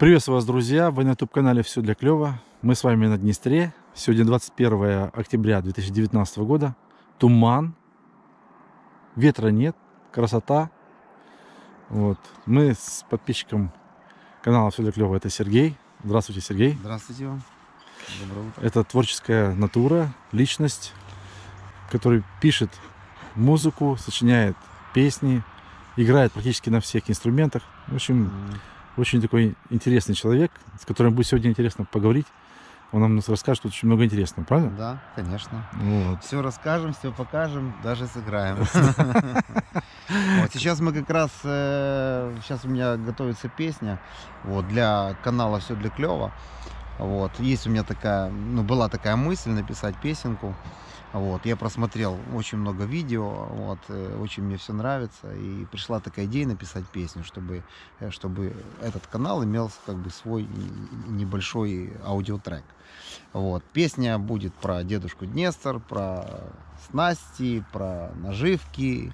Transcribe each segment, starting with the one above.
Приветствую вас, друзья! Вы на YouTube-канале «Все для клёва». Мы с вами на Днестре. Сегодня 21 октября 2019 года. Туман. Ветра нет. Красота. Вот. Мы с подписчиком канала «Все для клёва» это Сергей. Здравствуйте, Сергей. Здравствуйте вам. Доброе утро. Это творческая натура, личность, который пишет музыку, сочиняет песни, играет практически на всех инструментах. В общем, очень такой интересный человек, с которым будет сегодня интересно поговорить. Он нам расскажет очень много интересного, правильно? Да, конечно. Вот. Все расскажем, все покажем, даже сыграем. Сейчас мы как раз, э, сейчас у меня готовится песня, вот для канала все для клева. Вот есть у меня такая, ну была такая мысль написать песенку. Вот я просмотрел очень много видео, вот э, очень мне все нравится и пришла такая идея написать песню, чтобы э, чтобы этот канал имел как бы свой небольшой аудиотрек. Вот. Песня будет про дедушку Днестр, про снасти, про наживки.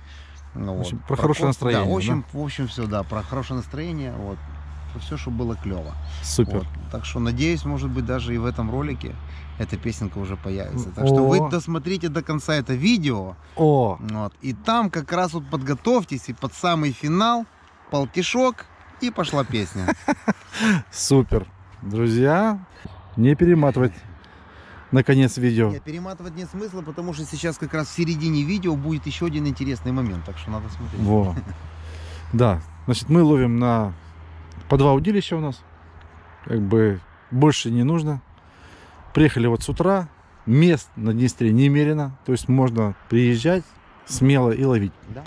ну В общем, вот, про хорошее настроение, Да, в общем, в общем, все, да, про хорошее настроение, вот, все, чтобы было клево. Супер. Вот. Так что надеюсь, может быть, даже и в этом ролике эта песенка уже появится. Так что О. вы досмотрите до конца это видео, О, вот, и там как раз вот подготовьтесь, и под самый финал полтишок, и пошла песня. супер. Друзья, не перематывать на конец видео. Нет, перематывать нет смысла, потому что сейчас как раз в середине видео будет еще один интересный момент, так что надо смотреть. Во. Да, значит, мы ловим на по два удилища у нас. Как бы больше не нужно. Приехали вот с утра. Мест на Днестре немерено. То есть можно приезжать смело и ловить. Да,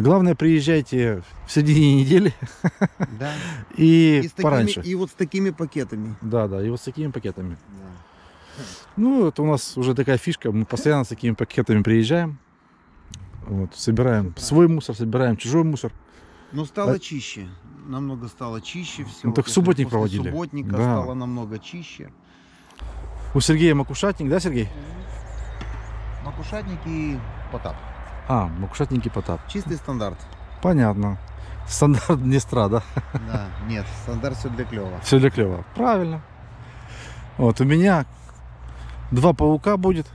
Главное, приезжайте в середине недели да. и, И, такими- пораньше. и вот с такими пакетами. Да, да, и вот с такими пакетами. Да. Ну, это у нас уже такая фишка. Мы постоянно с такими пакетами приезжаем. Вот, собираем Всё свой мусор, собираем чужой мусор. Ну, стало А- чище. Намного стало чище все. Ну, так субботник проводили. Субботника Да. стало намного чище. У Сергея Макушатник, да, Сергей? Макушатник и Потап. А, Макушатники Потап. Чистый стандарт. Понятно. Стандарт Днестра, да? Да, нет, стандарт все для клева. Все для клева. Правильно. Вот, у меня два паука будет.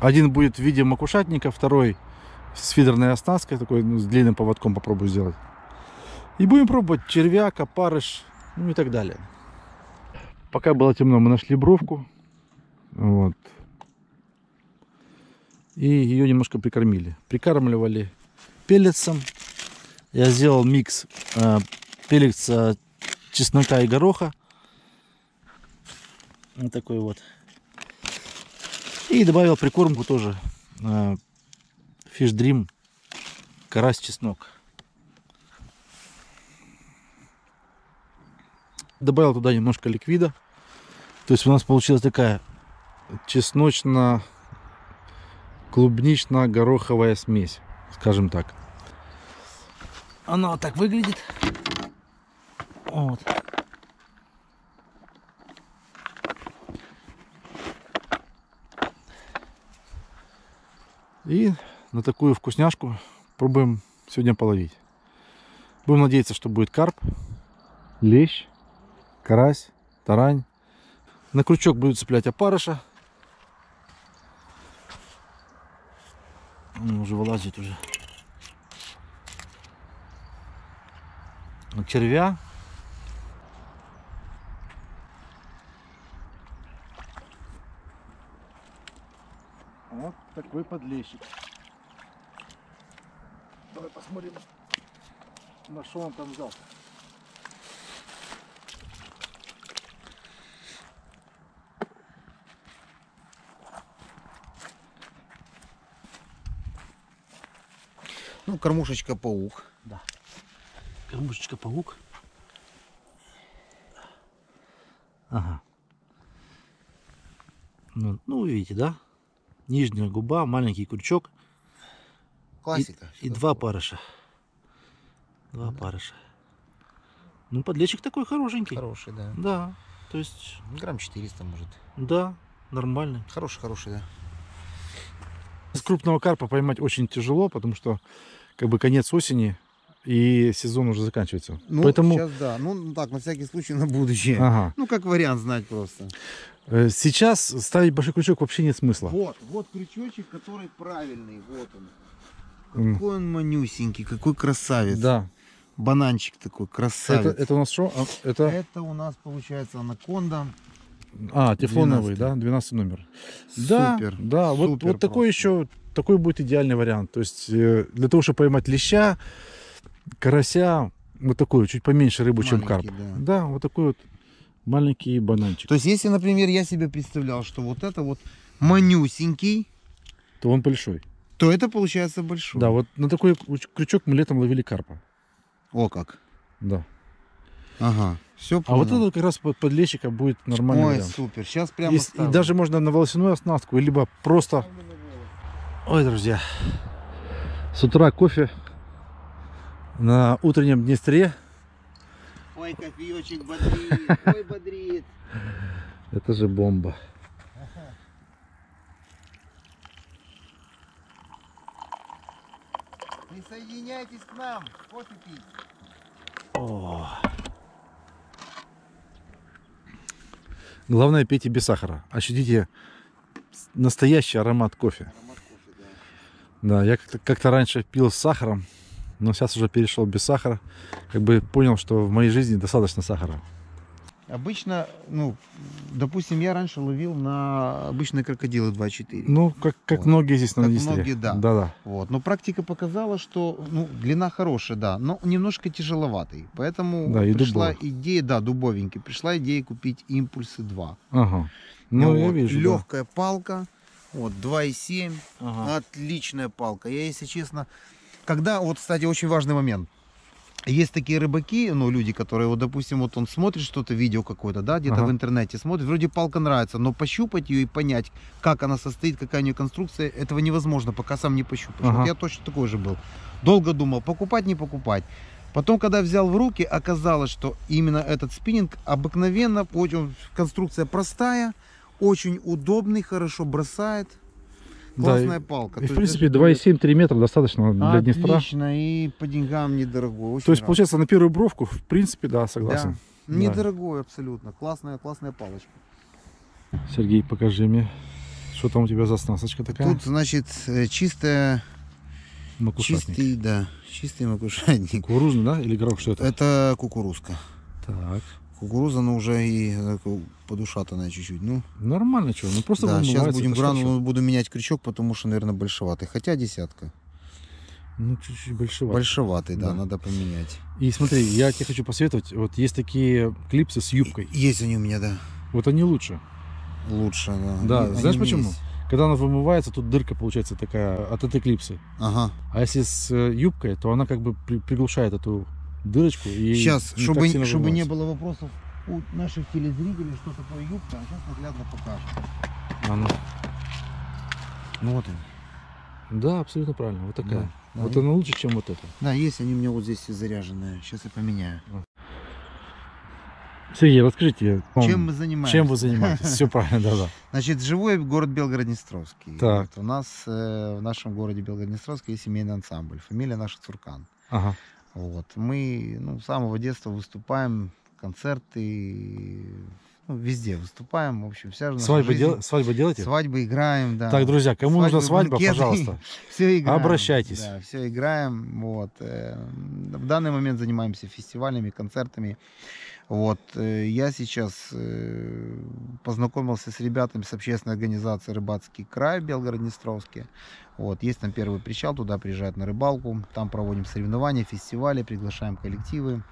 Один будет в виде макушатника, второй с фидерной оснасткой, такой ну, с длинным поводком попробую сделать. И будем пробовать червяк, опарыш, ну и так далее. Пока было темно, мы нашли бровку. Вот. И ее немножко прикормили. Прикармливали пеллетсом. Я сделал микс э, пеллекса чеснока и гороха. Вот такой вот. И добавил прикормку тоже. э, Fish Dream. Карась Добавил туда немножко ликвида. То есть у нас получилась такая чесночно клубнично-гороховая смесь, скажем так. Она вот так выглядит. Вот. И на такую вкусняшку пробуем сегодня половить. Будем надеяться, что будет карп, лещ, карась, тарань. На крючок будут цеплять опарыша. Он уже вылазит уже. червя. Вот такой подлещик. Давай посмотрим, на что он там взял. Ну, кормушечка паук. Кормушечка паук. Ага. Ну, ну, видите, да? Нижняя губа, маленький крючок Классика. и всё два парыша. Два парыша. Ну, подлещик такой хорошенький. Хороший, да. Да, то есть, Грамм 400, может. да, нормальный. Хороший, хороший, да. С крупного карпа поймать очень тяжело, потому что как бы конец осени и сезон уже заканчивается. Ну, Поэтому, сейчас да. Ну, так, на всякий случай, на будущее. ага. Ну, как вариант знать просто. Э, Сейчас ставить большой крючок вообще нет смысла. Вот, вот крючочек, который правильный. Вот он. Какой он манюсенький, какой красавец. Да. Бананчик такой, Это, красавец. это у нас что? А, Это, Это у нас получается анаконда. а, тефлоновый, 12. да, 12 номер. Да, Супер. да, вот, супер вот такой просто. еще, такой будет идеальный вариант. То есть э, для того, чтобы поймать леща, карася, вот такой, чуть поменьше рыбу, чем карп. Маленький, Да, вот такой вот маленький бананчик. То есть, если, например, я себе представлял, что вот это вот манюсенький, То он большой. то это получается большой. Да, вот на такой крюч- крючок мы летом ловили карпа. О как. Да. Ага. Все А вот это как раз под, лещика будет нормальный Ой, вариант. супер. Сейчас прямо И, и даже можно на волосяную оснастку, либо просто... Ой, друзья, с утра кофе на утреннем Днестре. Ой, кофеечек бодрит. Ой, бодрит. Это же бомба. Присоединяйтесь к нам. Кофе пить. О. Главное, пейте без сахара. Ощутите настоящий аромат кофе. Да. Да, я как-то, раньше пил с сахаром, но сейчас уже перешел без сахара. Как бы понял, что в моей жизни достаточно сахара. Обычно, ну, допустим, я раньше ловил на обычные крокодилы 2.4. Ну, как, как Вот. многие здесь на Как Днестре. многие, да. Да, да. Вот. Но практика показала, что ну, длина хорошая, да, но немножко тяжеловатый. Поэтому Да, пришла дубовый. идея, да, дубовенький, пришла идея купить импульсы 2. Ага. Ну, я вижу. да. Легкая палка, вот, 2,7. Ага. Отличная палка. Я, если честно, когда, вот, кстати, очень важный момент. Есть такие рыбаки, ну, люди, которые, вот, допустим, вот он смотрит что-то, видео какое-то, да, где-то Ага. в интернете смотрит, вроде палка нравится, но пощупать ее и понять, как она состоит, какая у нее конструкция, этого невозможно, пока сам не пощупаешь. Ага. Вот я точно такой же был. Долго думал, покупать, не покупать. Потом, когда взял в руки, оказалось, что именно этот спиннинг обыкновенно, очень, конструкция простая, очень удобный, хорошо бросает. Да, Классная палка. И, в принципе, даже 2,7-3 метра достаточно для Днестра. Отлично, и по деньгам недорогой. очень То есть, рад. получается, на первую бровку, в принципе, да, согласен. Да, недорогой абсолютно. Классная, классная палочка. Сергей, покажи мне, что там у тебя за оснасточка такая? Тут, значит, э, чистая, Макушатник. чистый, да, чистый макушатник. Кукурузный, да? Или горох, что это? Это кукурузка. Так. Кукуруза, но уже и э, подушатанная чуть-чуть. Ну, Нормально, что? Ну, просто да, сейчас будем гранулу, буду менять крючок, потому что, наверное, большеватый. Хотя десятка. Ну, чуть-чуть большевато. Большеватый, да, Да. надо поменять. И смотри, я тебе хочу посоветовать, вот есть такие клипсы с юбкой. Есть они у меня, да. Вот они лучше. Лучше, да. Да, Они- знаешь они почему? есть. Когда она вымывается, тут дырка получается такая от этой клипсы. Ага. А если с э, юбкой, то она как бы при- приглушает эту дырочку. И Сейчас, не чтобы, чтобы не было вопросов у наших телезрителей, что такое юбка, а сейчас наглядно покажем. А ну. Ну вот они. Да, абсолютно правильно. Вот такая. Да, да, вот и- она лучше, чем вот эта. Да, есть они у меня вот здесь все заряженные. Сейчас я поменяю. Сергей, расскажите, Чем мы занимаемся? чем вы занимаетесь? Все правильно, да-да. Значит, живой город Белгород-Днестровский. Так. Вот у нас э, в нашем городе Белгород-Днестровский есть семейный ансамбль. Фамилия наша Цуркан. Ага. Вот. Мы ну, с самого детства выступаем, концерты, ну, везде выступаем. В общем, вся же Свадьбы, жизнь- дел- свадьбы делаете? Свадьбы играем, да. Так, друзья, кому нужна Свадьбы, свадьба, банкеты. пожалуйста. Все играем. Обращайтесь. Да, все играем. Вот. э, В данный момент занимаемся фестивалями, концертами. Вот. э, Я сейчас э, познакомился с ребятами с общественной организации «Рыбацкий край» в Белгород-Днестровске. Вот. Есть там первый причал, туда приезжают на рыбалку. Там проводим соревнования, фестивали, приглашаем коллективы.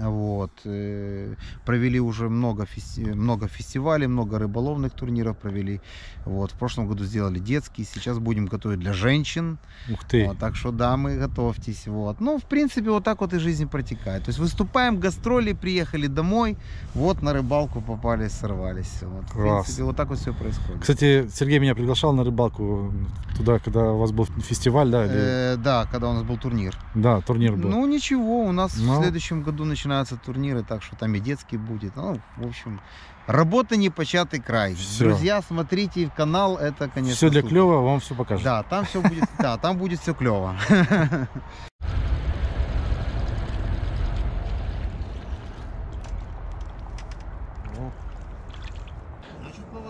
Вот. э, Провели уже много, фести- много фестивалей, много рыболовных турниров провели. Вот. В прошлом году сделали детский, сейчас будем готовить для женщин. Ух ты. Вот, так что, дамы, готовьтесь. Вот. Ну, в принципе, вот так вот и жизнь протекает. То есть выступаем, гастроли, приехали домой, вот на рыбалку попали, сорвались. Вот. В Класс. принципе, вот так вот все происходит. Кстати, Сергей меня приглашал на рыбалку туда, когда у вас был фестиваль, да? или- Э, да, когда у нас был турнир. Да, турнир был. Ну ничего, у нас Ну. в следующем году начинаются турниры, так что там и детский будет. Ну, в общем, работа не початый край. Все. Друзья, смотрите канал, это, конечно, Все для супер. клево, вам все покажу. Да, там все будет, да, там будет все клево.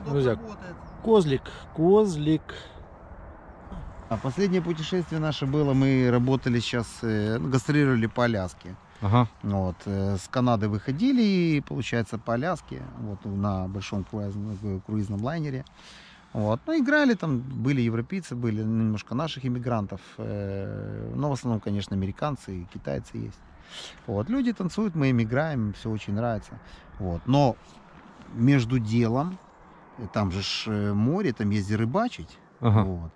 Друзья, козлик, козлик. А последнее путешествие наше было, мы работали сейчас, э, ну, гастролировали по Аляске. Ага. Вот, э, с Канады выходили, и, получается, по Аляске, вот, на большом круизном, э, круизном лайнере. Вот, ну, играли там, были европейцы, были немножко наших иммигрантов, э, но в основном, конечно, американцы и китайцы есть. Вот, люди танцуют, мы им играем, все очень нравится. Вот, но между делом, там же море, там езди рыбачить, Ага. вот.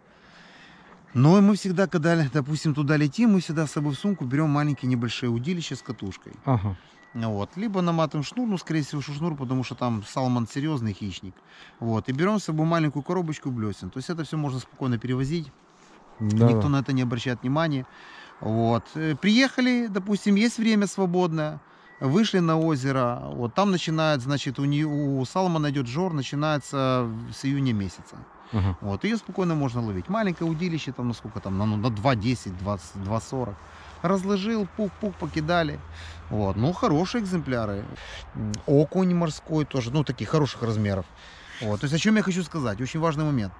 Но мы всегда, когда, допустим, туда летим, мы всегда с собой в сумку берем маленькие небольшие удилища с катушкой. Ага. Вот. Либо наматываем шнур, ну, скорее всего, шнур, потому что там салмон серьезный хищник. Вот. И берем с собой маленькую коробочку блесен. То есть это все можно спокойно перевозить. Да, Никто на это не обращает внимания. Вот. Э, Приехали, допустим, есть время свободное. Вышли на озеро, вот там начинает, значит, у, нее, у Салмона идет жор, начинается с июня месяца. Ага. Вот, ее спокойно можно ловить. Маленькое удилище, там, на сколько там, на, ну, на 2,10, 20, 2,40. Разложил, пух-пух, покидали. Вот, ну, хорошие экземпляры. Окунь морской тоже, ну, таких хороших размеров. Вот, то есть, о чем я хочу сказать? Очень важный момент.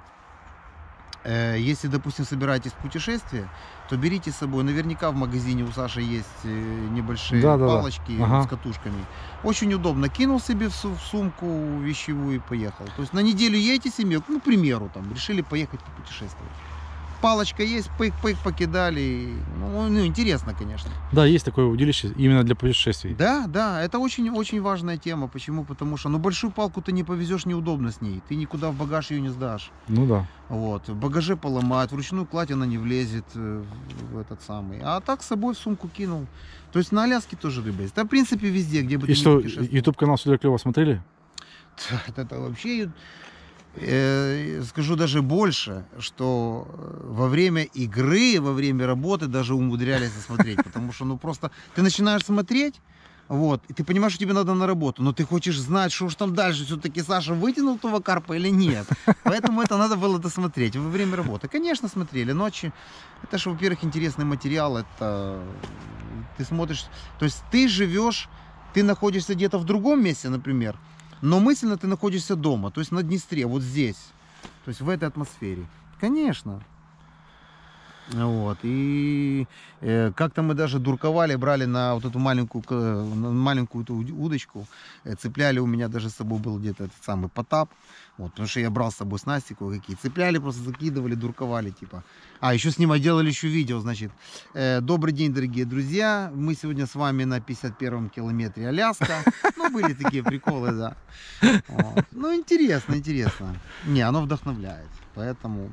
Э, Если, допустим, собираетесь в путешествие, то берите с собой. Наверняка в магазине у Саши есть э, небольшие Да-да-да. палочки Ага. с катушками. Очень удобно. Кинул себе в сумку вещевую и поехал. То есть на неделю едете семью, ну, к примеру, там, решили поехать путешествовать. Палочка есть, пык-пык покидали. и, Ну, ну, интересно, конечно. Да, есть такое удилище именно для путешествий. Да, да, это очень-очень важная тема. Почему? Потому что, ну, большую палку ты не повезешь, неудобно с ней. Ты никуда в багаж ее не сдашь. Ну да. Вот, в багаже поломает, вручную кладь она не влезет э, в этот самый. А так с собой в сумку кинул. То есть на Аляске тоже рыба есть. Да, в принципе, везде, где бы И ты ни что, путешествовал. YouTube канал Сюда Клево смотрели? Это, вообще, скажу даже больше, что э, во время игры, во время работы даже умудрялись смотреть. Потому что, ну, просто ты начинаешь смотреть, вот, и ты понимаешь, что тебе надо на работу, но ты хочешь знать, что же там дальше, все-таки Саша вытянул того карпа или нет. Поэтому это надо было досмотреть во время работы. Конечно, смотрели ночи. Это же, во-первых, интересный материал, это ты смотришь, то есть ты живешь, ты находишься где-то в другом месте, например, но мысленно ты находишься дома, то есть на Днестре, вот здесь, то есть в этой атмосфере. Конечно. Вот. И э, как-то мы даже дурковали, брали на вот эту маленькую, маленькую эту уд- удочку, э, цепляли, у меня даже с собой был где-то этот самый потап, вот, потому что я брал с собой снасти кое-какие, цепляли, просто закидывали, дурковали, типа. А, еще снимали, делали еще видео, значит. Э, добрый день, дорогие друзья, мы сегодня с вами на 51-м километре Аляска. Ну, были такие приколы, да. Ну, интересно, интересно. Не, оно вдохновляет, поэтому...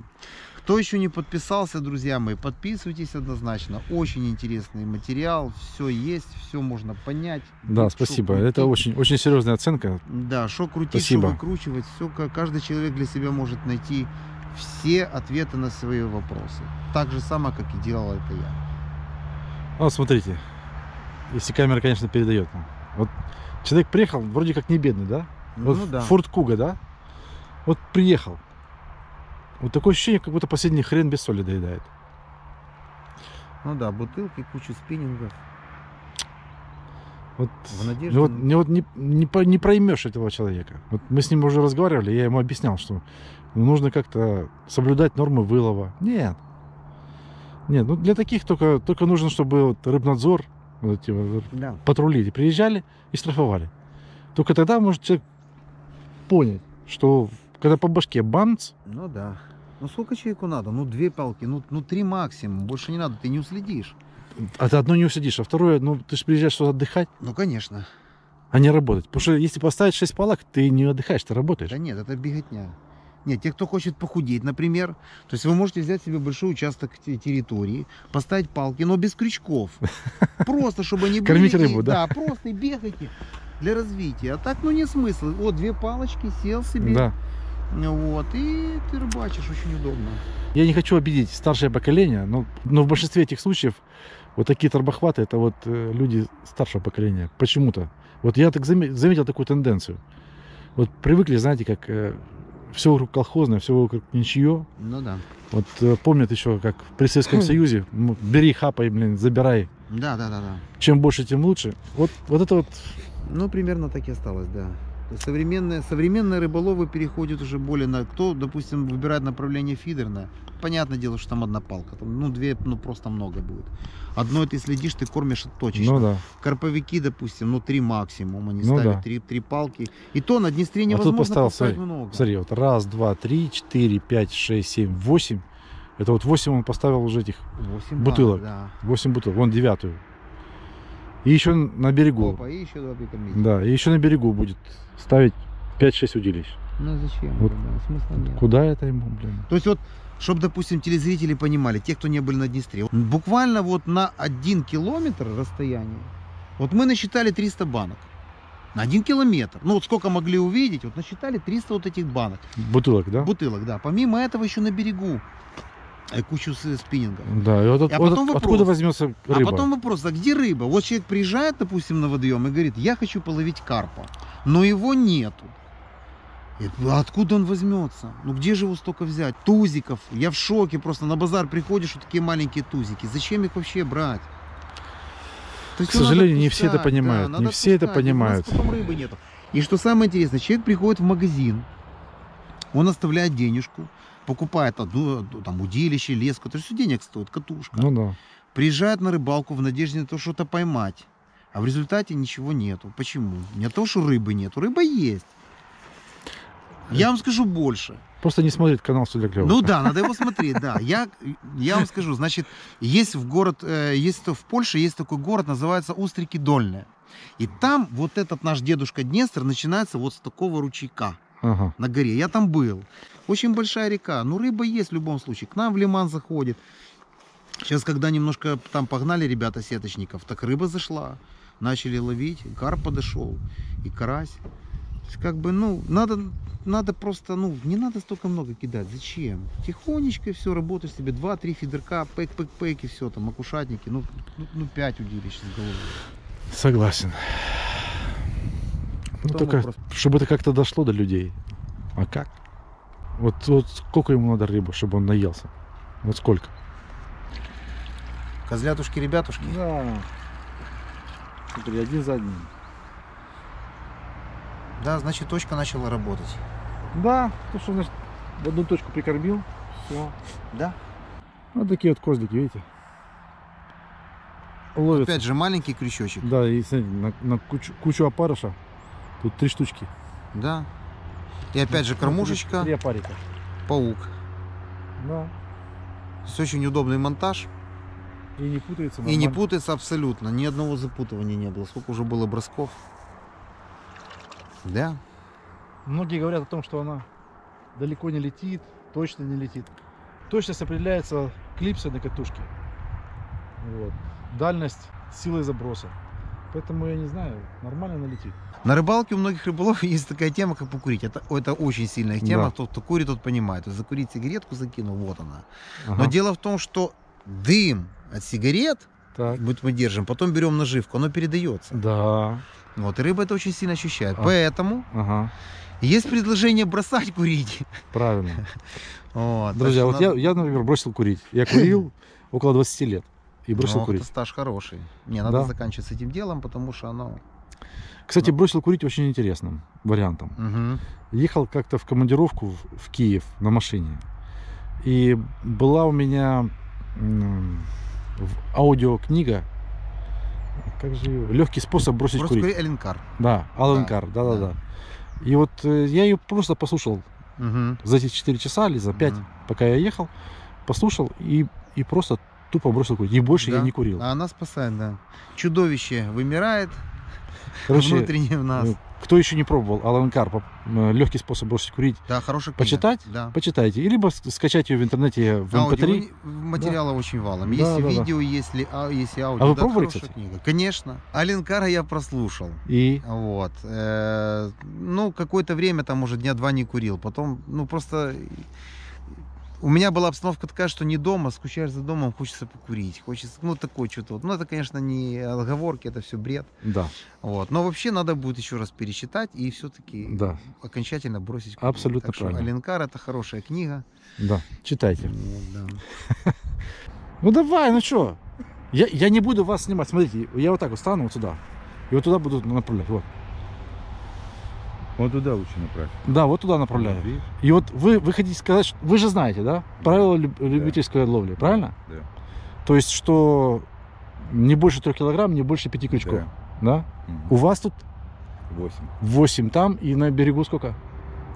Кто еще не подписался, друзья мои, подписывайтесь однозначно. Очень интересный материал, все есть, все можно понять. Да, Шо спасибо. крутить. Это очень, очень серьезная оценка. Да, что крутить, что Спасибо. выкручивать, все, каждый человек для себя может найти все ответы на свои вопросы. Так же само, как и делал это я. Ну, Вот смотрите. Если камера, конечно, передает. нам. Вот человек приехал, вроде как не бедный, да? Вот ну да. Форт Куга, да? Вот приехал. Вот такое ощущение, как будто последний хрен без соли доедает. Ну да, бутылки, кучу спиннингов. Вот, В надежде ну вот, не, вот не, не, не проймешь этого человека. Вот мы с ним уже разговаривали, я ему объяснял, что нужно как-то соблюдать нормы вылова. Нет. Нет, ну для таких только, только нужно, чтобы вот рыбнадзор, вот эти вот Да. патрули приезжали и штрафовали. Только тогда может человек понять, что когда по башке бамц, Ну да. Ну сколько человеку надо? Ну две палки, ну, ну три максимум. Больше не надо, ты не уследишь. а ты одно не усидишь, а второе, ну ты же приезжаешь сюда отдыхать, Ну конечно. а не работать. Потому что если поставить 6 палок, ты не отдыхаешь, ты работаешь. Да нет, это беготня. Нет, те, кто хочет похудеть, например, то есть вы можете взять себе большой участок те- территории, поставить палки, но без крючков. Просто, чтобы они были. Кормить рыбу, да? Да, просто и бегайте для развития. А так, ну, нет смысла. Вот, две палочки, сел себе. Да. Вот, и ты рыбачишь, очень удобно. Я не хочу обидеть старшее поколение, но, но в большинстве этих случаев вот такие торбохваты это вот э, люди старшего поколения. Почему-то. Вот я так заме- заметил такую тенденцию. Вот привыкли, знаете, как все вокруг колхозное, все вокруг ничье. Ну да. Вот э, помнят еще, как при Советском Союзе, бери, хапай, блин, забирай. Да, да, да, да. Чем больше, тем лучше. Вот, вот это вот, Ну, примерно так и осталось, да. Современные, современные рыболовы переходят уже более на... Кто, допустим, выбирает направление фидерное, понятное дело, что там одна палка. Там, ну, две, ну, просто много будет. Одной ты следишь, ты кормишь точечно. Ну да. Карповики, допустим, ну, три максимум. Они Ну ставят да. три, три палки. И то на Днестре А тут невозможно поставил, поставить смотри, много. Смотри, вот раз, два, три, четыре, пять, шесть, семь, восемь. Это вот восемь он поставил уже этих, Восемь бутылок. банок, восемь бутылок. Вон девятую. И еще на берегу. Опа, и еще два прикормить. Да, и еще на берегу будет ставить 5-6 удилищ. Ну зачем? Вот да, смысла нет. Куда это ему, блин? То есть вот, чтобы, допустим, телезрители понимали, те, кто не были на Днестре, буквально вот на один километр расстояния, вот мы насчитали 300 банок. На один километр. Ну вот сколько могли увидеть, вот насчитали 300 вот этих банок. Бутылок, да? Бутылок, да. Помимо этого еще на берегу кучу с- спиннингов. Да, и вот, от- А вот потом от- вопрос. откуда возьмется рыба? А потом вопрос, а где рыба? Вот человек приезжает, допустим, на водоем и говорит, я хочу половить карпа, но его нету. А откуда он возьмется? Ну где же его столько взять? Тузиков. Я в шоке просто. На базар приходишь, вот такие маленькие тузики. Зачем их вообще брать? То есть К сожалению, не все это понимают, надо не все это понимают. потом рыбы нету. И что самое интересное, человек приходит в магазин, он оставляет денежку, покупает одну, там, удилище, леску, это же все денег стоит, катушка Ну да. приезжают на рыбалку в надежде на то, что-то поймать. А в результате ничего нету. Почему? Не то, что рыбы нету. Рыба есть. Я вам скажу больше. Просто не смотрит канал «Все для клёва». Ну да, надо его смотреть, да. Я, я вам скажу, значит, есть в город, э, есть в Польше есть такой город, называется Устрики Дольные. И там вот этот наш дедушка Днестр начинается вот с такого ручейка Ага. на горе. Я там был. Очень большая река. Ну, рыба есть в любом случае. К нам в лиман заходит. Сейчас, когда немножко там погнали ребята сеточников, так рыба зашла. Начали ловить, карп подошел и карась. Есть, как бы, ну, надо, надо просто, ну, не надо столько много кидать. Зачем? Тихонечко все, работаешь себе, два-три фидерка, пэк-пэк-пэк и все, там, акушатники, ну, ну, ну, пять удилищ с головой. Согласен. Ну, только, вопрос. чтобы это как-то дошло до людей. А как? Вот, вот сколько ему надо рыбы, чтобы он наелся? Вот сколько? Козлятушки, ребятушки. Да. Смотри, один за одним. Да, значит, точка начала работать. Да, то, что значит, в одну точку прикормил, все. Да? Вот такие вот козлики, видите? Ловятся. Опять же, маленький крючочек. Да, и смотрите, на, на кучу, кучу опарыша. Тут три штучки. Да. И опять же кормушечка, Три опарика. паук. Да. Есть очень удобный монтаж. И не путается. И не нормально. путается абсолютно. Ни одного запутывания не было. Сколько уже было бросков. Да. Многие говорят о том, что она далеко не летит, точно не летит. Точность определяется клипсой на катушке. Вот. Дальность силой заброса. Поэтому я не знаю, нормально она летит. На рыбалке у многих рыболов есть такая тема, как покурить. Это, это очень сильная тема. Да. Тот, кто курит, тот понимает. То есть закурить сигаретку закинул, вот она. Но Ага. дело в том, что дым от сигарет, Так. мы держим, потом берем наживку, оно передается. Да. Вот, и рыба это очень сильно ощущает. А. Поэтому Ага. есть предложение бросать курить. Правильно. Вот, Друзья, вот надо- я, я, например, бросил курить. Я курил около 20 лет. И бросил Ну, курить. это стаж хороший. Не, надо Да. заканчивать с этим делом, потому что оно... Кстати, бросил курить очень интересным вариантом. Мгм. Ехал как-то в командировку в, в Киев на машине. И была у меня аудиокнига. Как же ее? Легкий способ бросить Просто курить. кури Эленкар. Да, Алан Да, Кар, да, да, да. да. И вот э, я ее просто послушал Мгм. за эти 4 часа или за 5, Мгм. пока я ехал, послушал и, и просто тупо бросил курить. И больше я Да. не курил. А она спасает, да. Чудовище вымирает Короче, внутренне в нас. э, кто еще не пробовал Алан Кар, легкий способ бросить курить, Да, хорошая книга. почитать? Да. почитайте. И либо скачать ее в интернете в MP3. Аудио, материала очень валом. Да, Есть да, да. видео, есть, ли, а, есть и аудио. А вы Да, пробовали, кстати? книга. Конечно. Аленкара я прослушал. И Вот. Э, ну, какое-то время, там, может, дня два не курил. Потом, ну, просто... У меня была обстановка такая, что не дома, скучаешь за домом, хочется покурить. Хочется, ну, такое что-то. Вот. Ну, это, конечно, не отговорки, это все бред. да, Вот. Но вообще надо будет еще раз пересчитать и все-таки Да. окончательно бросить курить. Абсолютно так правильно. Аленкар это хорошая книга. да, читайте. Вот, да. Ну давай, ну что? Я, я не буду вас снимать. Смотрите, я вот так вот стану вот сюда. И вот туда буду направлять. Вот. Вот туда лучше направить. Да, вот туда направляю. Видишь? И вот вы, вы хотите сказать, что вы же знаете, да, правила люб- любительской ловли, правильно? Да. То есть, что не больше трех килограмм, не больше пяти крючков, да? Мгм. У вас тут Восемь. 8 там и на берегу сколько?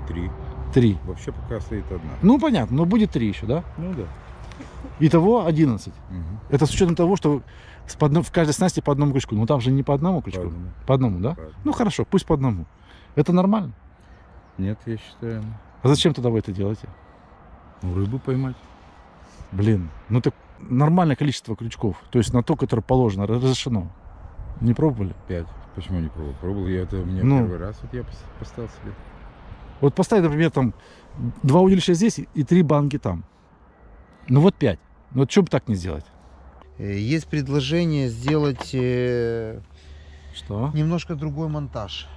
Три. Три. Вообще пока стоит одна. Ну, понятно, но будет три еще, да? Ну да. Итого 11. Мгм. Это с учетом того, что с по в каждой снасти по одному крючку. Ну, там же не по одному По крючку. одному. По одному, да? По одному. Ну, хорошо, пусть по одному. Это нормально. Нет, я считаю. А зачем тогда вы это делаете? Ну, рыбу поймать. Блин, ну так нормальное количество крючков. То есть на то, которое положено, разрешено. Не пробовали? Пять. Почему не пробовал? Пробовал я это у меня Ну. первый раз. Вот я пос- поставил себе. Вот поставь, например, там два удилища здесь и три банки там. Ну вот пять. Ну вот что бы так не сделать? Э, Есть предложение сделать э, Что? немножко другой монтаж.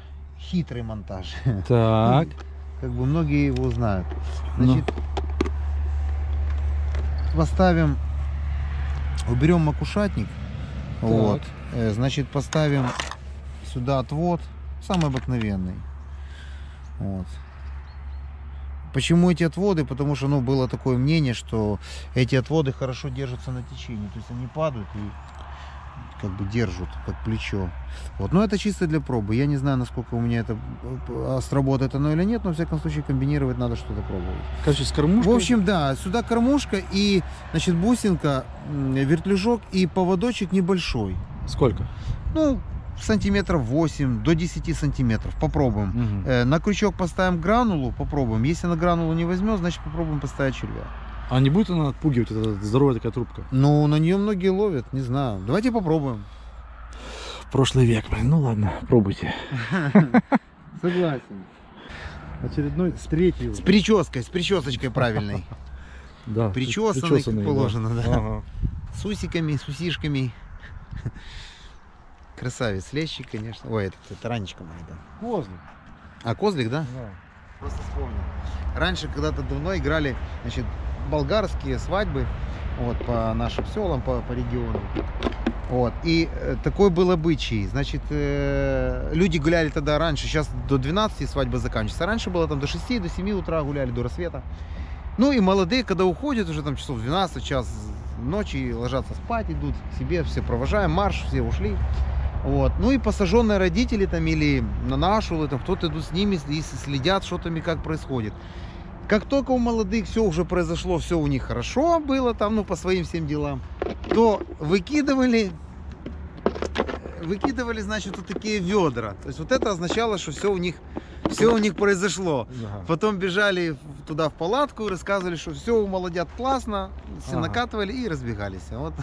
Хитрый монтаж. Так. Как бы многие его знают. Ну. Значит, поставим, уберем макушатник. Вот. Э, Значит, поставим сюда отвод, самый обыкновенный. Вот. Почему эти отводы? Потому что ну, было такое мнение, что эти отводы хорошо держатся на течении. То есть они падают и как бы держат, как плечо. Вот. Но это чисто для пробы. Я не знаю, насколько у меня это э, сработает оно или нет, но в всяком случае комбинировать надо что-то пробовать. Короче, с кормушкой. В общем, да, сюда кормушка и, значит, бусинка, вертлюжок и поводочек небольшой. сколько? Ну, сантиметров 8 до 10 сантиметров. Попробуем. Мгм. Э, На крючок поставим гранулу, попробуем. Если на гранулу не возьмет, значит попробуем поставить червя. А не будет она отпугивать, эта здоровая такая трубка? Ну, на нее многие ловят, не знаю. Давайте попробуем. Прошлый век, блин. Ну ладно, пробуйте. Согласен. Очередной, третий С прической, с причесочкой правильной. Да, Причесанный, как положено, да. С усиками, с усишками. Красавец, лещик, конечно. Ой, это, это ранечка моя, да. Козлик, А козлик, да? да. Просто вспомнил. Раньше, когда-то давно играли, значит, болгарские свадьбы, вот, по нашим селам, по, по региону. Вот, и э, такой был обычай. Значит, э, люди гуляли тогда раньше, сейчас до 12 свадьба заканчивается. А раньше было там до 6, до 7 утра гуляли, до рассвета. Ну и молодые, когда уходят, уже там часов 12, час ночи, ложатся спать, идут к себе, все провожаем, марш, все ушли. Вот. Ну и посаженные родители там или на нашу, там кто-то идут с ними и следят, что там и как происходит. Как только у молодых все уже произошло, все у них хорошо было там, ну, по своим всем делам, то выкидывали, выкидывали, значит, вот такие ведра. То есть вот это означало, что все у них, все у них произошло. Ага. Потом бежали туда в палатку рассказывали, что все у молодят классно, все Ага. накатывали и разбегались. Вот.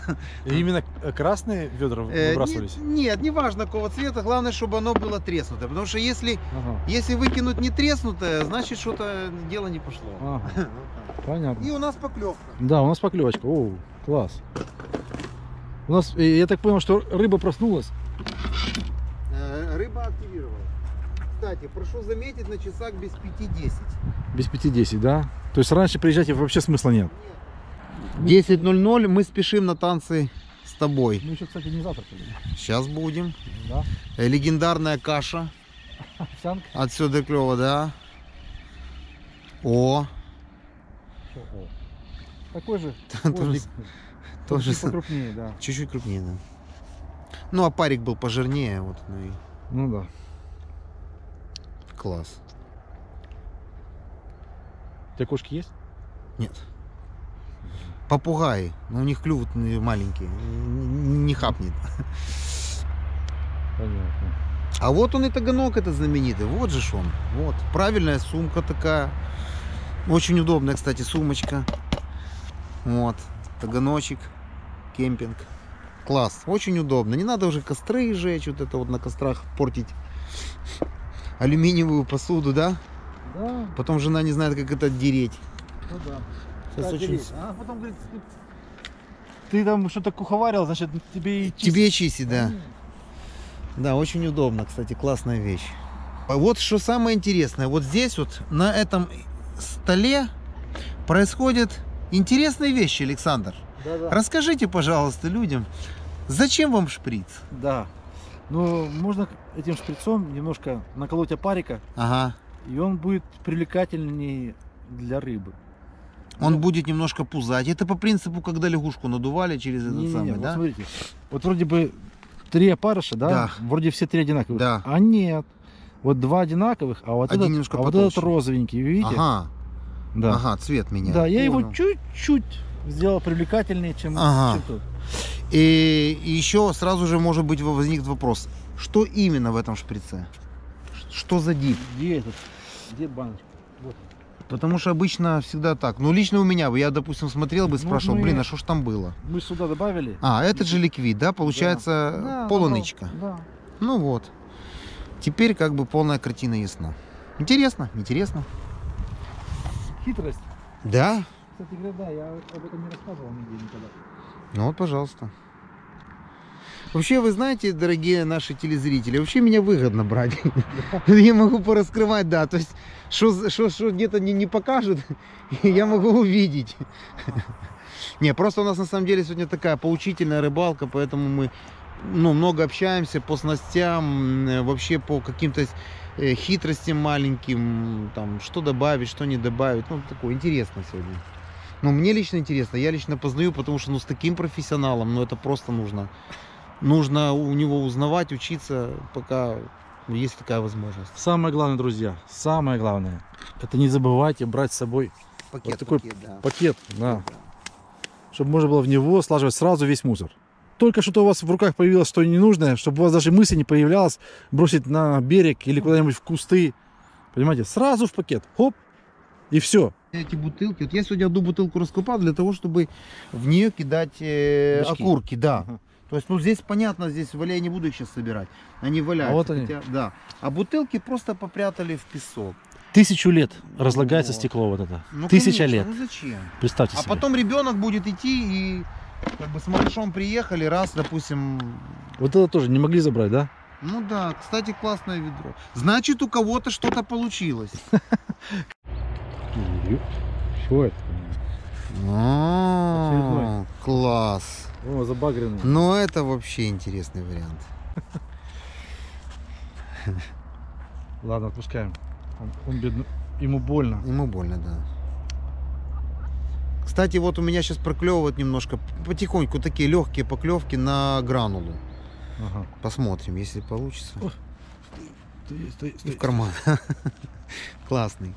И именно э, красные ведра Э, выбрасывались? не- Нет, не важно какого цвета, главное, чтобы оно было треснутое. Потому что если, Ага. если выкинуть не треснутое, значит что-то дело не пошло. Ага. Понятно. И у нас поклевка. Да, у нас поклевочка. О, класс. У нас, э, я так понял, что рыба проснулась. Э, Рыба активировалась. Кстати, прошу заметить, на часах без 5-10. Без 5-10, да? То есть раньше приезжать вообще смысла нет. 10.00 мы спешим на танцы с тобой. Мы еще, кстати, не завтракали. Сейчас будем. Да? Э, Легендарная каша. Овсянка? Отсюда клево, да. О, Всё, о. Такой же. Тоже тоже Чуть покрупнее, да. чуть-чуть крупнее, да. Ну, а парик был пожирнее, вот, ну и Ну да. Класс. У тебя кошки есть? Нет. Попугаи, но у них клюв ну, маленький, не хапнет. Понятно. А вот он и таганок этот знаменитый, вот же он. Вот, правильная сумка такая. Очень удобная, кстати, сумочка. Вот, таганочек, кемпинг. Класс, очень удобно. Не надо уже костры жечь, вот это вот на кострах портить алюминиевую посуду, да? Да, Потом жена не знает, как это отдереть. ну да. Сейчас Так, очень... делись. А потом говорит, ты, там что-то куховарил, значит, тебе и чистить. Тебе чистить, да. Да, очень удобно, кстати, классная вещь. А Вот что самое интересное, вот здесь вот на этом столе происходят интересные вещи, Александр. Да, да. Расскажите, пожалуйста, людям, зачем вам шприц? Да. Но можно этим шприцом немножко наколоть опарика, Ага. и он будет привлекательнее для рыбы. Он Ну, будет немножко пузать. Это по принципу, когда лягушку надували через этот не-не-не, самый, вот да? смотрите, вот вроде бы три опарыша, да? Да. Вроде все три одинаковых. Да. А нет. Вот два одинаковых, а вот, Один этот, а вот этот розовенький, видите? Ага, Да. ага, цвет меняет. Да, я его Понял. чуть-чуть сделал привлекательнее, чем, Ага. чем тот. И, и еще сразу же может быть возникнет вопрос, что именно в этом шприце? Что за дип? Где этот? Где баночка? Вот. Потому что обычно всегда так. Ну, лично у меня бы, я, допустим, смотрел бы, Ну, спрашивал, мы- блин, а что ж там было? Мы сюда добавили. А, этот же ликвид, да, получается Да, полунычка. Да. Ну вот. Теперь как бы полная картина ясна. Интересно, интересно. Хитрость. Да? Кстати говоря, да, я об этом не рассказывал нигде никогда. Ну вот, пожалуйста. Вообще, вы знаете, дорогие наши телезрители, вообще меня выгодно брать. Я могу пораскрывать, да. То есть, что где-то не, не покажут, я могу увидеть. Не, просто у нас на самом деле сегодня такая поучительная рыбалка, поэтому мы ну, много общаемся по снастям, э, вообще по каким-то э, хитростям маленьким, там, что добавить, что не добавить. Ну, такое интересно сегодня. Ну, мне лично интересно, я лично познаю, потому что, ну, с таким профессионалом, ну, это просто нужно. Нужно у него узнавать, учиться, пока ну, есть такая возможность. Самое главное, друзья, самое главное, это не забывайте брать с собой Пакет, такой пакет, да. пакет, да, чтобы можно было в него слаживать сразу весь мусор. Только что у вас в руках появилось что ненужное, чтобы у вас даже мысли не появлялось бросить на берег или куда-нибудь в кусты. Понимаете, сразу в пакет, хоп, и все. Эти бутылки, вот я сегодня одну бутылку раскопал для того, чтобы в нее кидать э, окурки, да. Ага. То есть, ну, здесь понятно, здесь валя я не буду их сейчас собирать. Они валяются. А вот они. хотя- да. А бутылки просто попрятали в песок. Тысячу лет разлагается Вот. стекло вот это. Ну, Тысяча конечно, лет. Ну зачем? Представьте А себе. потом ребенок будет идти и как бы с малышом приехали, раз, допустим, Вот это тоже не могли забрать, да? ну да, кстати, классное ведро. Значит, у кого-то что-то получилось. Что это? А, Класс. О, забагренный. Ну, это вообще интересный вариант. Ладно, отпускаем. Он, он бедный. Ему больно. Ему больно, да. Кстати, вот у меня сейчас проклевывают немножко, потихоньку такие легкие поклевки на гранулу. Ага. Посмотрим, если получится. Ой. Стой, стой, И стой. в карман. Классный.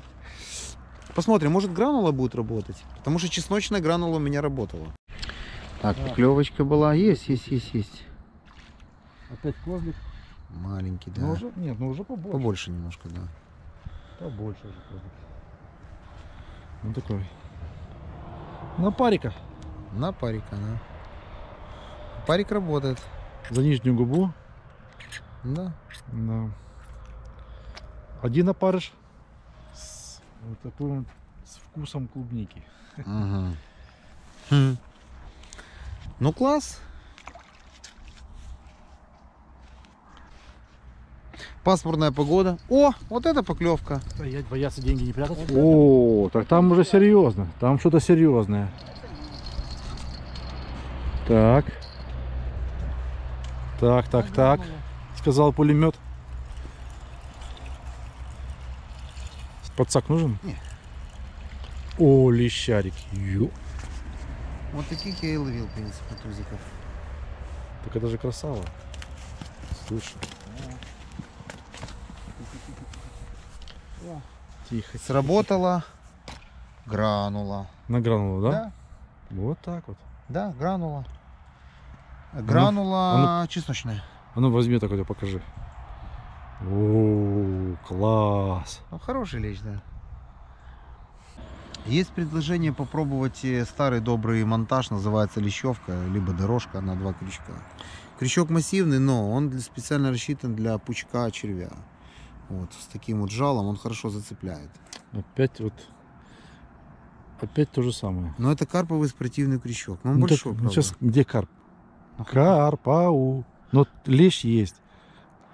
Посмотрим, может гранула будет работать. Потому что чесночная гранула у меня работала. Так, Да. поклевочка была. Есть, есть, есть, есть. Опять козлик. Маленький, да. Ну уже, нет, ну уже побольше. Побольше немножко, да. Побольше уже козлик. Ну такой. На парика. На парика, да. Парик работает. За нижнюю губу. Да. Да. Один опарыш. Вот такой вот с вкусом клубники. Ага. Хм. Ну класс. Пасмурная погода. О, вот это поклевка. Стоять, бояться деньги не прятать. О, так там уже серьезно. Там что-то серьезное. Так. Так, так, так. Сказал пулемет. Подсак нужен? Не. О, лещарик. Ё. Вот таких я и ловил, в принципе, тузиков. Так это же красава. Слушай. Тихо. Сработала гранула. На гранулу, да? Да, Вот так вот. да, гранула. Гранула а чесночная. А ну возьми такой, покажи. О, класс. Ну, хороший лещ, да. Есть предложение попробовать э, старый добрый монтаж, называется лещевка, либо дорожка на два крючка. Крючок массивный, но он специально рассчитан для пучка червя. Вот, с таким вот жалом он хорошо зацепляет. Опять вот. Опять то же самое. Но это карповый спортивный крючок. Но он Ну, так, большой, ну, правда. сейчас где карп? Ну, Карп, ау. Но лещ есть.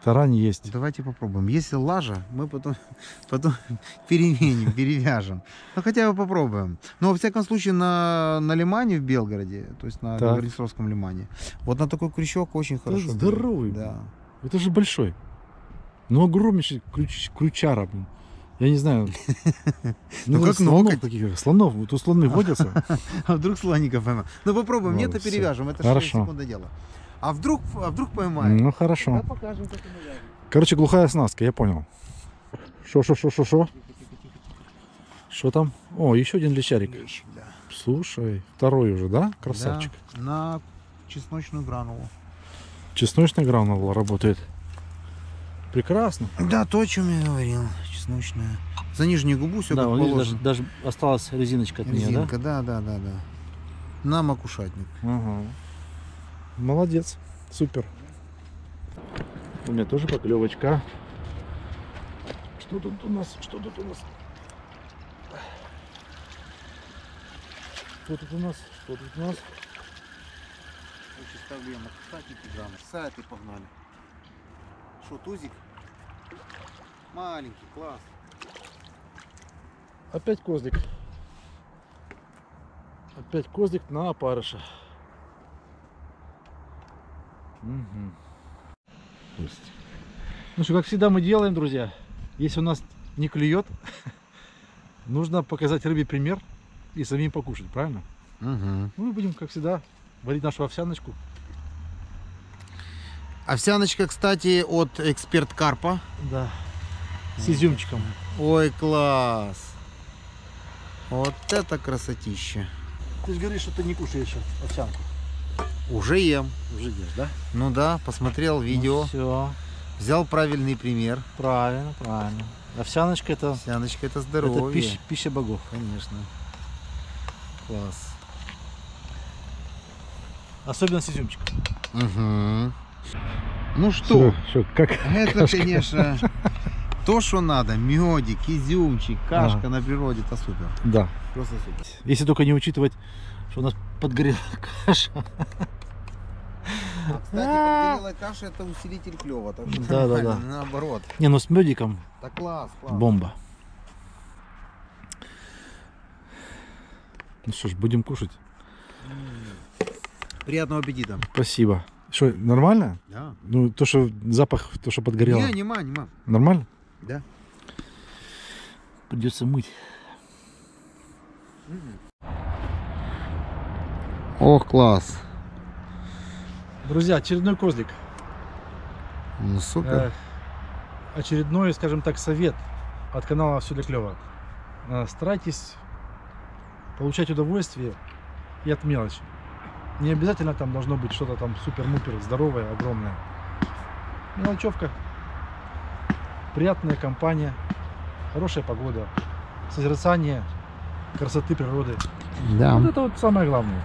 Тарань есть. Давайте попробуем. Если лажа, мы потом, потом переменим, перевяжем. Ну, хотя бы попробуем. Но, во всяком случае, на, на лимане в Белгороде, то есть на Так. Белгороднестровском лимане, вот на такой крючок очень хорошо. берет. здоровый, Да. Это же большой. Ну, огромнейший ключ, крючара, блин. Я не знаю. Ну, как слонов таких, слонов. Вот у слоны водятся. А вдруг слоника поймаем? Ну попробуем, нет, то перевяжем. Это Хорошо. 6 секунд дело. А вдруг, а вдруг поймаем? Ну, хорошо. Тогда покажем, как. Короче, глухая оснастка, я понял. Шо, шо, шо, шо, шо? Что там? О, еще один лещарик. Лещ, да. Слушай, второй уже, да? Красавчик. Да, на чесночную гранулу. Чесночный гранул работает. Прекрасно. Да, то, о чем я говорил. Чесночная. За нижнюю губу все да, как положено. даже, даже осталась резиночка от нее, Резинка, да, да, да, да. На макушатник. да? Ага. Молодец. Супер. У меня тоже поклевочка. Что тут у нас? Что тут у нас? Что тут у нас? Что тут у нас? Короче, ставлю я макушатник и грамм. Сайты погнали. Что, тузик? Маленький, класс. Опять козлик. Опять козлик на опарыша. Мгм. Ну что, как всегда мы делаем, друзья, если у нас не клюет, нужно показать рыбе пример и самим покушать, правильно? Угу. Ну, мы будем, как всегда, варить нашу овсяночку. Овсяночка, кстати, от Эксперт Карпа. Да. С изюмчиком. Ой, класс. Вот это красотища. Ты же говоришь, что ты не кушаешь овсянку. Уже ем. Уже ешь, да? Ну да, посмотрел видео, все, взял правильный пример. правильно, правильно. Овсяночка это, Овсяночка это это здоровье. пища, пища богов. Конечно. Класс. Особенно с изюмчиком. Угу. Ну что, Что, как? это, кашка. конечно, то, что надо. Медик, изюмчик, кашка Ага. на природе, это супер. Да. Просто супер. Если только не учитывать, что у нас подгорела каша. А, кстати, подгорелая каша это усилитель клева, так что Да, да, да. наоборот. Не, ну с медиком Да класс, класс. бомба. Ну что ж, будем кушать. Приятного аппетита. Спасибо. Что, нормально? Да. Ну, то, что запах, то, что подгорело. Не, нема, нема. Нормально? Да. Придется мыть. Ох, класс. Друзья, очередной козлик. Ну супер. Э, очередной, скажем так, совет от канала Все для клёва. Э, Старайтесь получать удовольствие и от мелочи. Не обязательно там должно быть что-то там супер-мупер здоровое, огромное. Мелочевка, приятная компания, хорошая погода, созерцание красоты природы. Да. Вот это вот самое главное.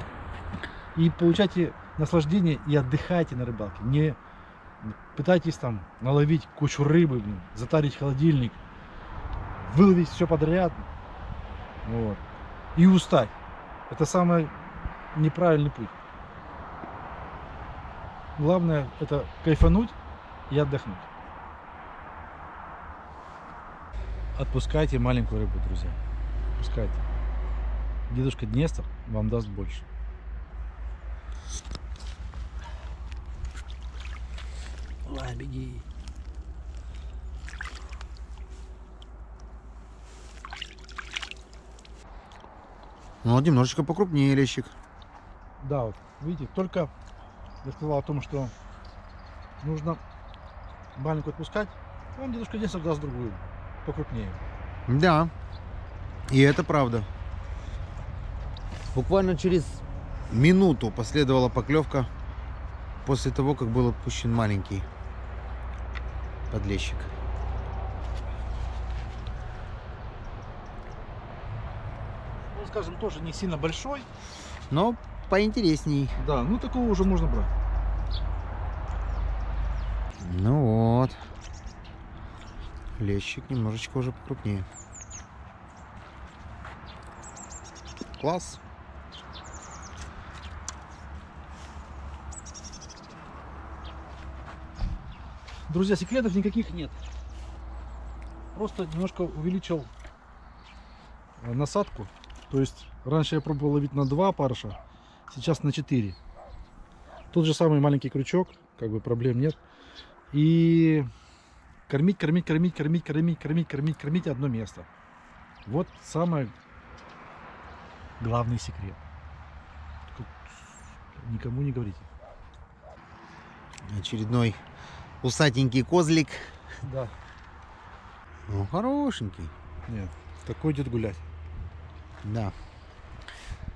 И получайте наслаждение и отдыхайте на рыбалке. Не пытайтесь там наловить кучу рыбы, блин, затарить холодильник, выловить все подряд. Вот. И устать. Это самый неправильный путь. Главное это кайфануть и отдохнуть. Отпускайте маленькую рыбу, друзья. Отпускайте. Дедушка Днестр вам даст больше. Давай, беги. Ну, немножечко покрупнее лещик. Да, вот, видите, только я сказал о том, что нужно маленькую отпускать, вам дедушка Днестр даст другую, покрупнее. Да. И это правда. Буквально через минуту последовала поклевка после того, как был отпущен маленький подлещик. Он, скажем, тоже не сильно большой. Но поинтересней. Да, ну такого уже можно брать. Ну вот. Лещик немножечко уже покрупнее. Класс. Друзья, секретов никаких нет. Просто немножко увеличил э, насадку. То есть раньше я пробовал ловить на 2 парша, сейчас на 4. Тот же самый маленький крючок, как бы проблем нет. И кормить, кормить, кормить, кормить, кормить, кормить, кормить, кормить одно место. Вот самый главный секрет. Никому не говорите. Очередной усатенький козлик. Да. Ну, хорошенький. Нет, такой идет гулять. Да.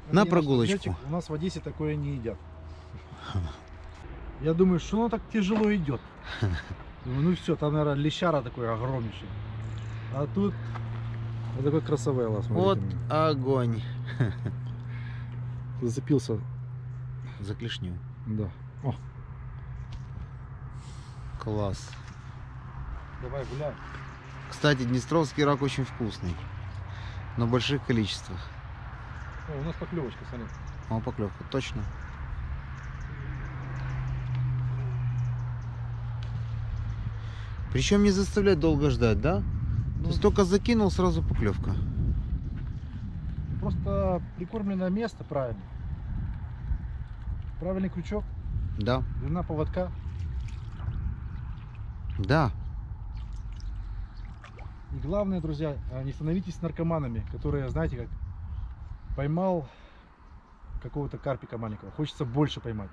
Это На наш прогулочку. ягнётик, У нас в Одессе такое не едят. Я думаю, что оно так тяжело идет. Думаю, ну все, там, наверное, лещара такой огромнейший. А тут вот такой красавелла, Вот смотрите. огонь. Зацепился. За клешню. Да. О, Класс. давай гуляй. Кстати, днестровский рак очень вкусный. Но в больших количествах. О, у нас поклевочка, смотри. О, поклевка, точно. Причем не заставлять долго ждать, да? То Ну, есть только закинул, сразу поклевка. Просто прикормленное место правильно. Правильный крючок, Да, длина поводка. Да. И главное, друзья, а, не становитесь наркоманами, которые, знаете, как поймал какого-то карпика маленького, хочется больше поймать.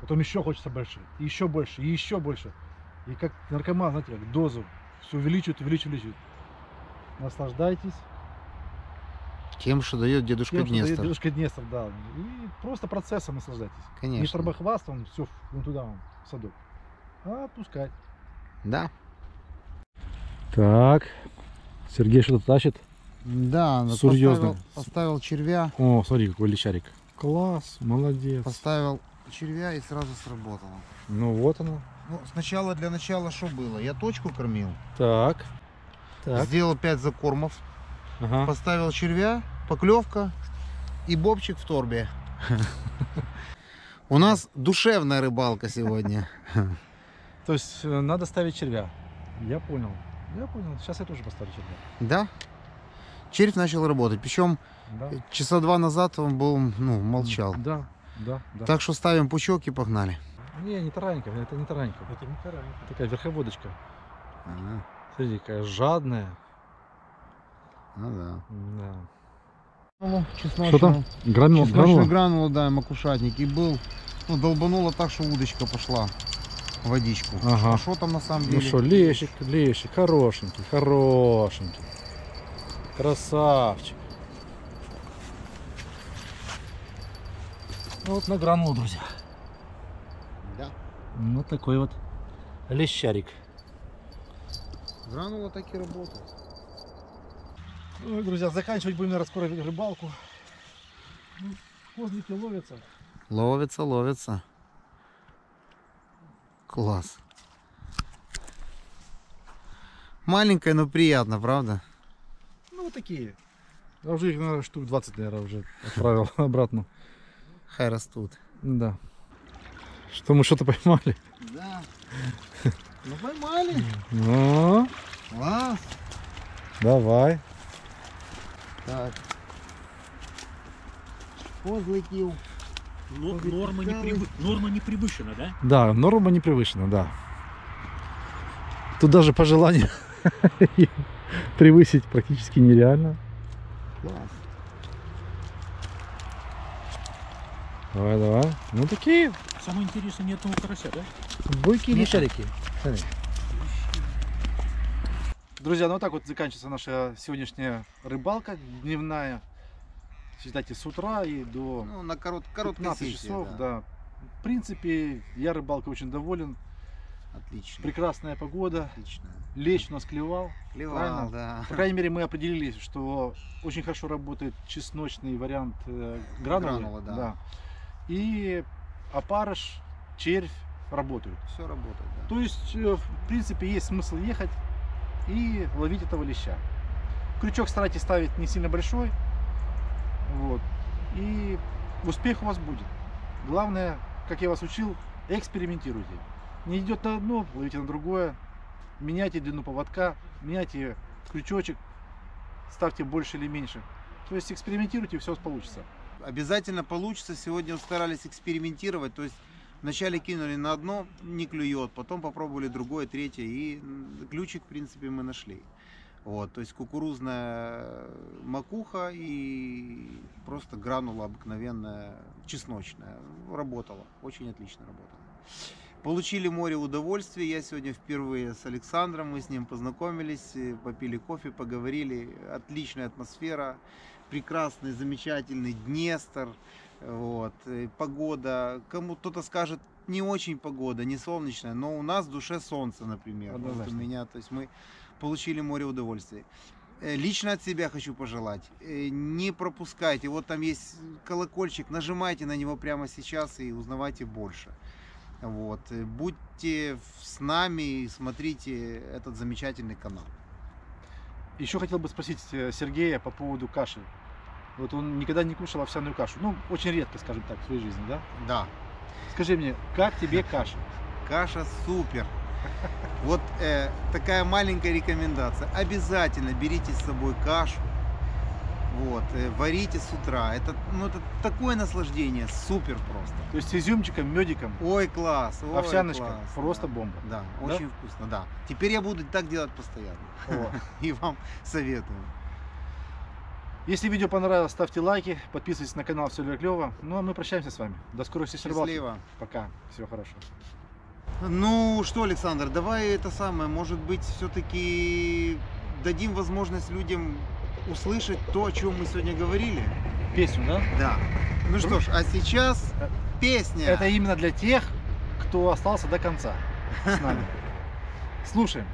Потом еще хочется больше, и еще больше, и еще больше. И как наркоман, знаете, как дозу все увеличивает, увеличивает, увеличивает. Наслаждайтесь Тем, что дает дедушка тем, что дает Днестр. дедушка Днестр, да. И просто процессом наслаждайтесь. Не Конечно. торбохвастом, все вон туда, вон, в садок. А отпускать. Да. Так, Сергей что-то тащит. Да, Серьезно. Поставил, поставил червя, О, смотри, какой лещарик. Класс, молодец. поставил червя и сразу сработало. Ну вот оно. Ну, сначала для начала что было? Я точку кормил, Так. Так. сделал 5 закормов, Ага. поставил червя, поклевка и бобчик в торбе. У нас душевная рыбалка сегодня. То есть э, надо ставить червя. Я понял. Я понял. Сейчас я тоже поставлю червя. Да? Червь начал работать. Причем Да. часа два назад он был, ну, молчал. Да, да, да. Так что ставим пучок и погнали. Не, не таранька, это не таранька. Это не таранька. Такая верховодочка. Ага, Смотри, какая жадная. ну да. Да. Чесночную. Что там? Гранул, Чесночную гранулу, да, макушатник. И был, ну, долбануло так, что удочка пошла водичку. Ага. А что там на самом Ну деле? что, лещик, лещик, хорошенький, хорошенький. Красавчик. Ну вот на гранулу, друзья. Да. Вот такой вот лещарик. Гранула так и работает. Ну, друзья, заканчивать будем, наверное, скоро рыбалку. Ну, Козлики ловятся. Ловится, ловится. Класс. Маленькая, но приятно, правда? Ну, вот такие. Я уже их, наверное, штук 20, наверное, уже отправил обратно. Хай растут. Да. Что, мы что-то поймали? Да. Ну поймали. Ну, Класс. давай. Так. Козликів. Но- Ой, норма, не превы- норма не превышена, да? Да, норма не превышена, да. Тут даже по желанию превысить практически нереально. Класс. Давай, давай. Ну такие Самое интересное, ни одного карася, да? бойкие Нет. лещарики. Смотри. Друзья, ну вот так вот заканчивается наша сегодняшняя рыбалка дневная. Считайте, с утра и до Ну, на корот, короткой 15 сессии, часов, да. да. В принципе, я рыбалкой очень доволен. Отлично. Прекрасная погода. Отлично. Лещ у нас клевал. Клевал, Правильно? да. По крайней мере, мы определились, что очень хорошо работает чесночный вариант э, гранулы. Гранула, да. И опарыш, червь работают. Все работает, да. То есть, э, в принципе, есть смысл ехать и ловить этого леща. Крючок старайтесь ставить не сильно большой. Вот. И успех у вас будет. Главное, как я вас учил, экспериментируйте. Не идет на одно, ловите на другое. Меняйте длину поводка, меняйте крючочек, ставьте больше или меньше. То есть экспериментируйте, все получится. Обязательно получится. Сегодня старались экспериментировать. То есть Вначале кинули на одно, не клюет, потом попробовали другое, третье, и ключик, в принципе, мы нашли. Вот, то есть кукурузная макуха и просто гранула обыкновенная чесночная. Работала, очень отлично работала. Получили море удовольствия. Я сегодня впервые с Александром, мы с ним познакомились, э, попили кофе, поговорили. Отличная атмосфера, прекрасный, замечательный Днестр. Вот. э, Погода, кому кто-то скажет, не очень погода, не солнечная, но у нас в душе солнце, например. Вот у меня, то есть мы получили море удовольствия. Э, Лично от себя хочу пожелать, э, не пропускайте, вот там есть колокольчик, нажимайте на него прямо сейчас и узнавайте больше. Вот. э, Будьте с нами и смотрите этот замечательный канал. Еще хотел бы спросить Сергея по поводу каши. Вот он никогда не кушал овсяную кашу. Ну, очень редко, скажем так, в своей жизни, да? Да, Скажи мне, как тебе каша? каша супер. Вот э, такая маленькая рекомендация. Обязательно берите с собой кашу. Вот, э, варите с утра. Это, ну, это такое наслаждение, супер просто. То есть с изюмчиком, медиком, Ой, класс, ой, овсяночка, класс, просто да. бомба. Да, очень вкусно, да. Теперь я буду так делать постоянно. О. И вам советую. Если видео понравилось, ставьте лайки, подписывайтесь на канал Все клево. Ну а мы прощаемся с вами. До скорых встреч. Счастливо. Пока. Всего хорошего. Ну что, Александр, давай это самое, может быть, все-таки дадим возможность людям услышать то, о чем мы сегодня говорили? Песню, да? Да. Ну что ж, а сейчас песня. Это именно для тех, кто остался до конца с нами. Слушаем.